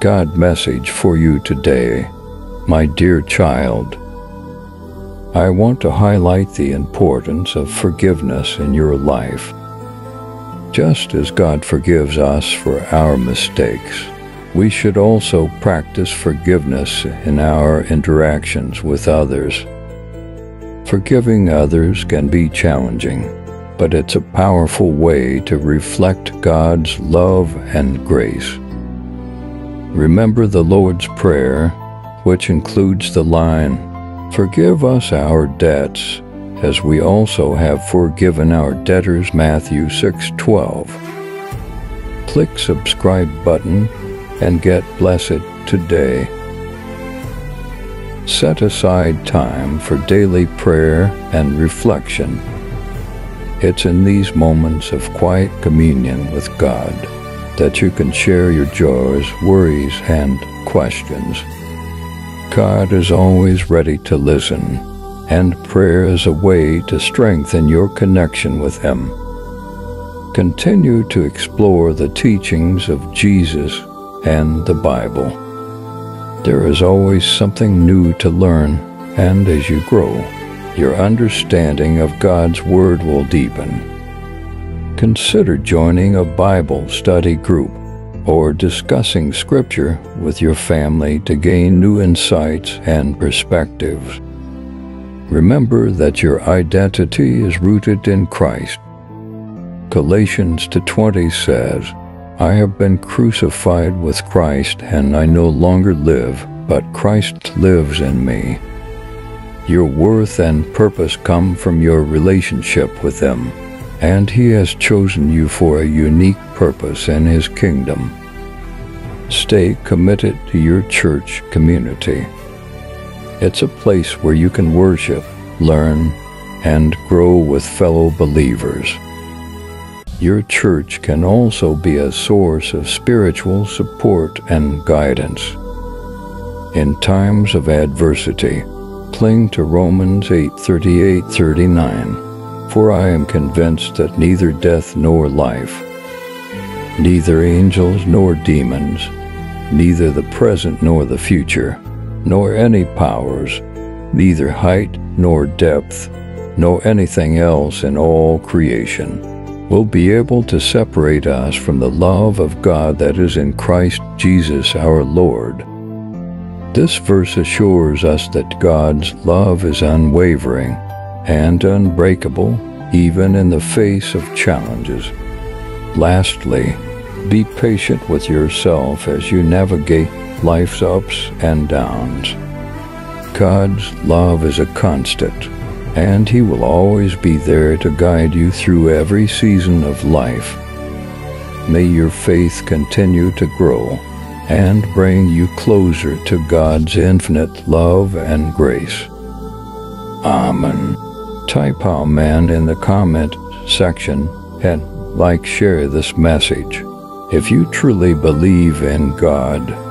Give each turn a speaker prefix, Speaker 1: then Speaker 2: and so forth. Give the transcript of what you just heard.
Speaker 1: God message for you today, my dear child. I want to highlight the importance of forgiveness in your life. Just as God forgives us for our mistakes, we should also practice forgiveness in our interactions with others. Forgiving others can be challenging, but it's a powerful way to reflect God's love and grace. Remember the Lord's Prayer, which includes the line, Forgive us our debts, as we also have forgiven our debtors Matthew 6:12. Click subscribe button and get blessed today. Set aside time for daily prayer and reflection. It's in these moments of quiet communion with God that you can share your joys, worries, and questions. God is always ready to listen, and prayer is a way to strengthen your connection with Him. Continue to explore the teachings of Jesus and the Bible. There is always something new to learn, and as you grow, your understanding of God's Word will deepen consider joining a Bible study group or discussing Scripture with your family to gain new insights and perspectives. Remember that your identity is rooted in Christ. Galatians 2:20 says, I have been crucified with Christ, and I no longer live, but Christ lives in me. Your worth and purpose come from your relationship with Him and He has chosen you for a unique purpose in His kingdom. Stay committed to your church community. It's a place where you can worship, learn, and grow with fellow believers. Your church can also be a source of spiritual support and guidance. In times of adversity, cling to Romans 8:38 39 for I am convinced that neither death nor life, neither angels nor demons, neither the present nor the future, nor any powers, neither height nor depth, nor anything else in all creation, will be able to separate us from the love of God that is in Christ Jesus our Lord. This verse assures us that God's love is unwavering and unbreakable even in the face of challenges. Lastly, be patient with yourself as you navigate life's ups and downs. God's love is a constant, and He will always be there to guide you through every season of life. May your faith continue to grow and bring you closer to God's infinite love and grace. Amen type man in the comment section and like share this message. If you truly believe in God,